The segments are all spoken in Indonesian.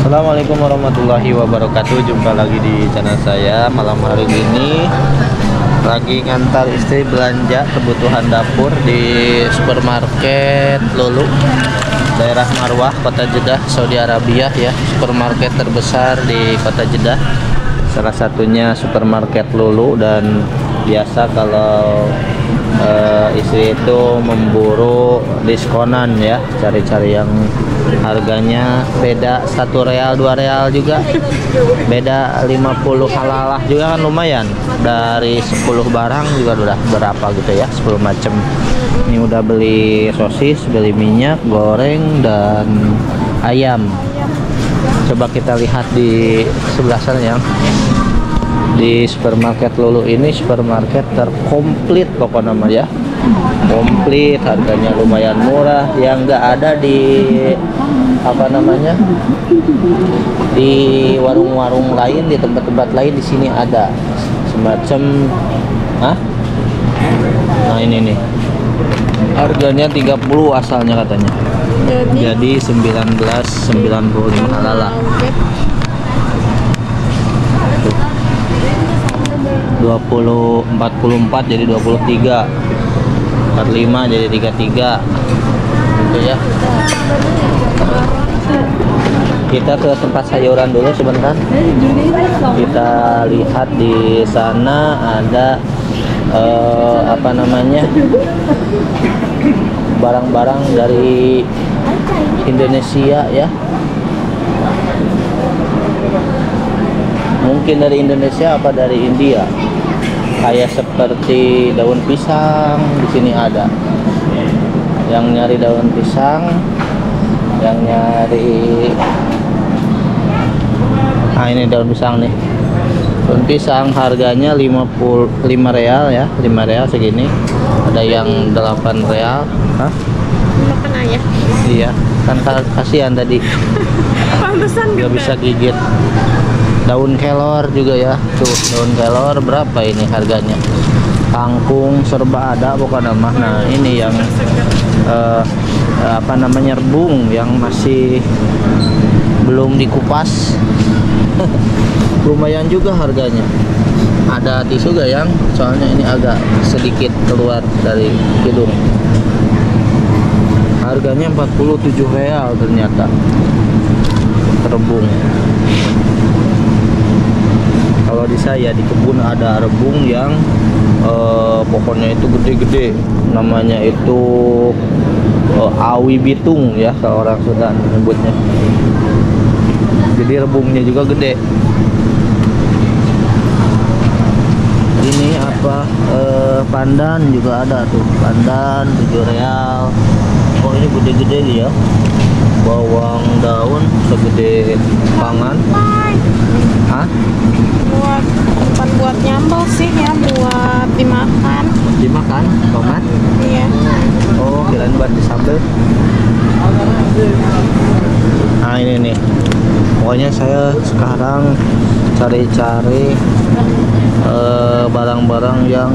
Assalamualaikum warahmatullahi wabarakatuh. Jumpa lagi di channel saya Malam hari ini. Lagi ngantar istri belanja Kebutuhan dapur di supermarket Lulu Daerah Marwah, Kota Jeddah, Saudi Arabia ya. Supermarket terbesar di Kota Jeddah. Salah satunya supermarket Lulu Dan biasa kalau eh, istri itu memburu diskonan ya. Cari-cari yang harganya beda satu real dua real juga. Beda 50 halalah juga kan lumayan. Dari 10 barang juga udah berapa gitu ya 10 macam ini udah beli sosis beli minyak goreng dan ayam. Coba kita lihat di sebelah sana ya di supermarket Lulu ini supermarket terkomplit pokoknya ya komplit harganya lumayan murah. Yang enggak ada di apa namanya di warung-warung lain di tempat-tempat lain di sini ada. Semacam ah nah ini nih. Harganya 30 asalnya katanya. Jadi? 19 95 halala 20 44 jadi 23 45 jadi 33 gitu ya kita ke tempat sayuran dulu sebentar. Kita lihat di sana ada eh, apa namanya barang-barang dari Indonesia ya. Mungkin dari Indonesia apa dari India? Kayak seperti daun pisang di sini ada. Yang nyari daun pisang yang nyari nah ini daun pisang nih. Daun pisang harganya 55 real ya 5 real segini. Ada yang 8 real. Hah? makan ayah iya kan ka- kasihan tadi. Pantesan nggak bisa gigit. Daun kelor juga ya. Tuh daun kelor berapa ini harganya? Kangkung serba ada bukan nama. Nah ini yang eh, apa namanya rebung yang masih belum dikupas lumayan juga harganya. Ada tisu gak yang? Soalnya ini agak sedikit keluar dari hidung. Harganya 47 real ternyata. Rebung. Kalau di saya di kebun ada rebung yang eh, pokoknya itu gede-gede. Namanya itu eh, awi bitung ya kalau orang Sudan menyebutnya rebungnya juga gede. Ini apa? Eh, pandan juga ada tuh. Pandan 7 real. Oh ini gede-gede ya. Bawang daun segede pangan. Hah? buat bukan buat nyambel sih ya buat dimakan. Dimakan tomat? Iya. Oh kirain buat disambel ini nih. Pokoknya saya sekarang cari-cari eh, barang-barang yang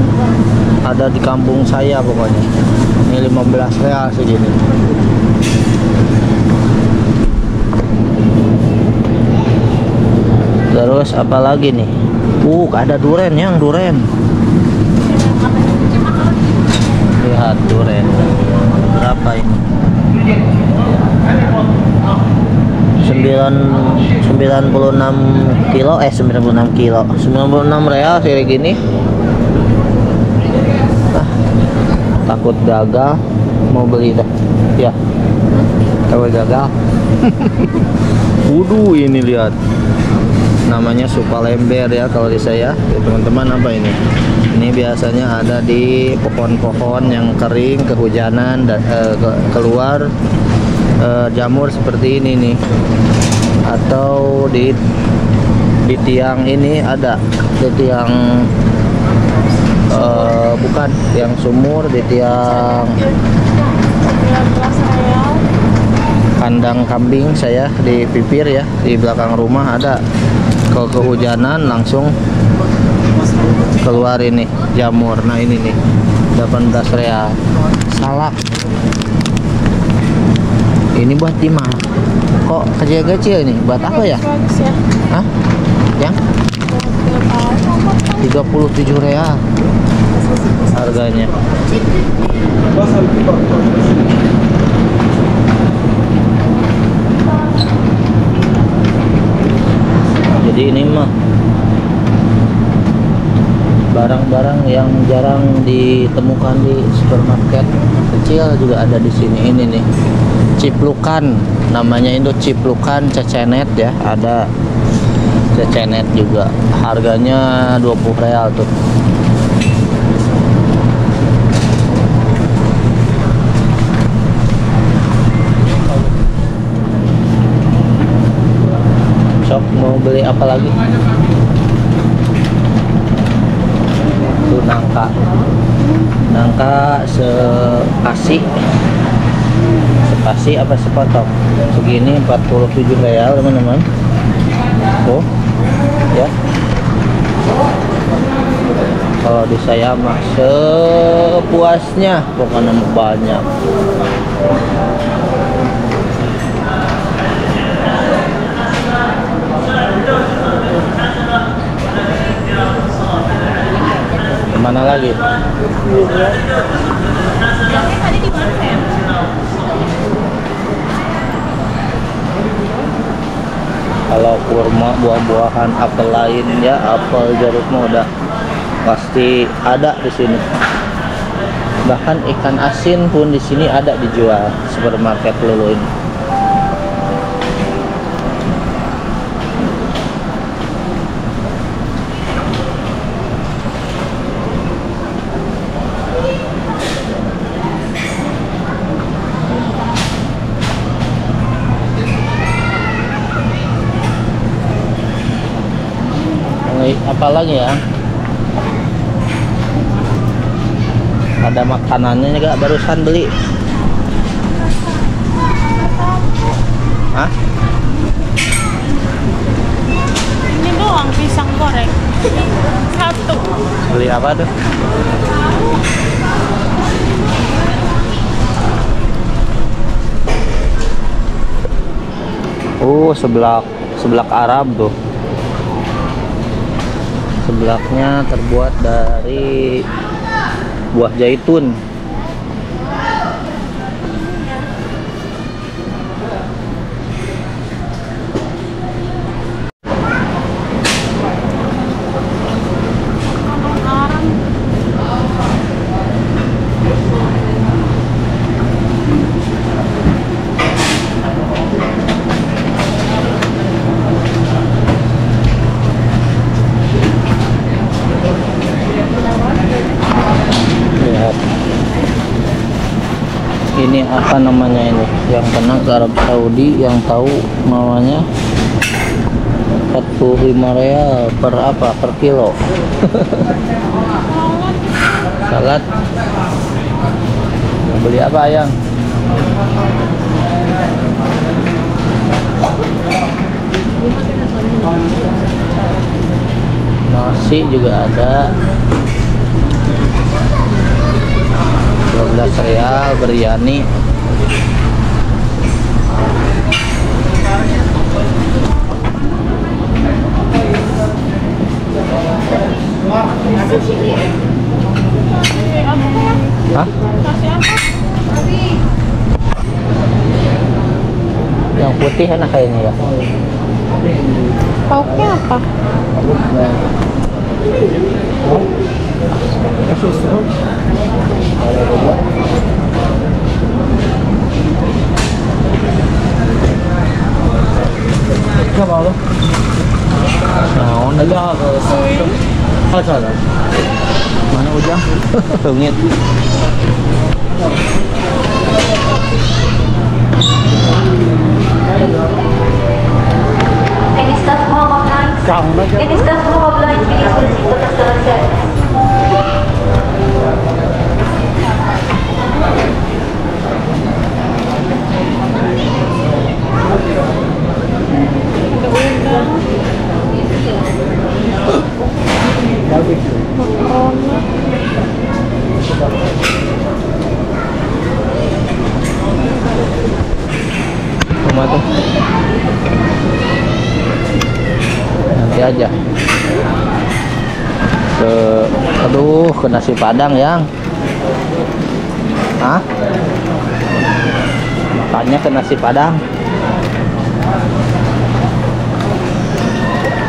ada di kampung saya pokoknya. Ini 15 real segini. Terus apa lagi nih? Uh ada duren yang duren. Lihat duren. Berapa ini 9 96 kilo eh 96 kilo. 96 real kayak gini. Ah, takut gagal mau beli dah ya takut gagal. Wudu ini lihat. Namanya supa lember ya kalau di saya. Ya, teman-teman apa ini? Ini biasanya ada di pohon-pohon yang kering kehujanan dan eh, ke- keluar eh, jamur seperti ini nih. Atau di di tiang ini ada. Di tiang eh, bukan tiang sumur di tiang 19 real kandang kambing saya di pipir ya di belakang rumah ada. Kalau kehujanan langsung keluar ini jamur. Nah ini nih 18 real. Salak ini buat Tima Kok kecil-kecil ini? Buat apa ya? Hah? Yang Nggak tahu. 37 real harganya. Jadi ini mah barang-barang yang jarang ditemukan di supermarket kecil juga ada di sini ini nih ciplukan namanya itu ciplukan cecenet ya ada cecenet juga. Harganya 20 real tuh. Sok mau beli apa lagi? Tuh nangka. Nangka sekasi sekasi apa sepotong segini 47 real teman-teman. Tuh. Ya. Kalau di saya mah sepuasnya pokoknya banyak. Ke mana lagi kalau kurma buah-buahan apel lain ya apel jeruk mah udah pasti ada di sini. Bahkan ikan asin pun di sini ada dijual supermarket Lulu ini apa lagi ya ada makanannya juga barusan beli Hah? Ini doang pisang goreng. Satu. beli apa tuh Oh seblak seblak Arab tuh seblaknya terbuat dari buah zaitun Orang lihat ini apa namanya ini? Yang pernah ke Arab Saudi yang tahu namanya 45 real per apa? Per kilo. Salad Mau beli apa ayang? Nasi juga ada. 12 real biryani. ya? Hah? Yang putih enak kayaknya ya Pauknya apa? Come on. Nah, Allah. Asal. Mana ujang? Tengit. It is the home of light. It is the home of light. It is the home of light. Padang yang Hah? Tanya ke nasi Padang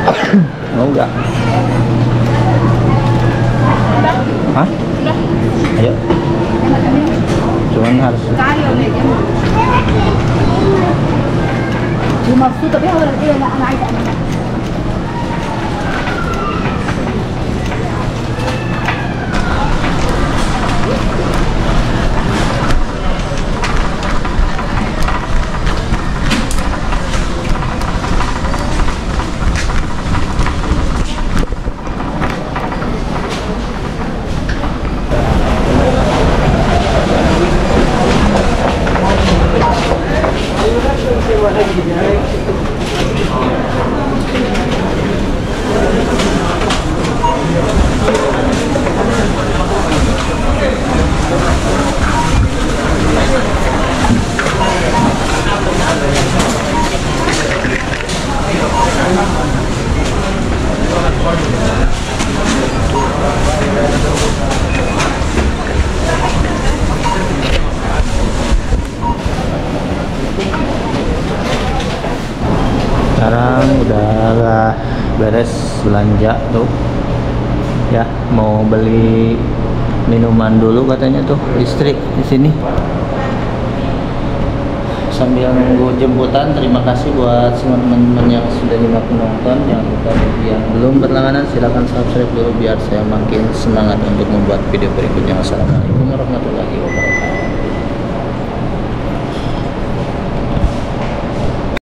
Mau oh, enggak? Hah? Ayo Cuman harus Cuma tapi belanja tuh. Ya mau beli minuman dulu katanya tuh listrik di sini. Sambil nunggu jemputan terima kasih buat semua teman-teman yang sudah nyimak menonton yang lupa yang belum berlangganan silahkan subscribe dulu biar saya makin semangat untuk membuat video berikutnya. Wassalamualaikum warahmatullahi wabarakatuh